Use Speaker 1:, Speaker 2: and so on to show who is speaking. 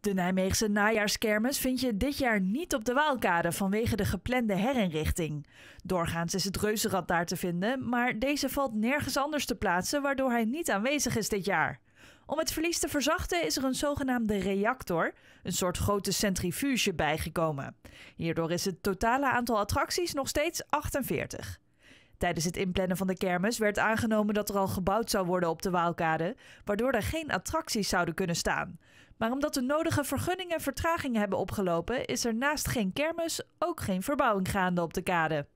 Speaker 1: De Nijmeegse najaarskermis vind je dit jaar niet op de Waalkade vanwege de geplande herinrichting. Doorgaans is het reuzenrad daar te vinden, maar deze valt nergens anders te plaatsen, waardoor hij niet aanwezig is dit jaar. Om het verlies te verzachten is er een zogenaamde reactor, een soort grote centrifuge, bijgekomen. Hierdoor is het totale aantal attracties nog steeds 48. Tijdens het inplannen van de kermis werd aangenomen dat er al gebouwd zou worden op de Waalkade, waardoor er geen attracties zouden kunnen staan. Maar omdat de nodige vergunningen vertragingen hebben opgelopen, is er naast geen kermis ook geen verbouwing gaande op de kade.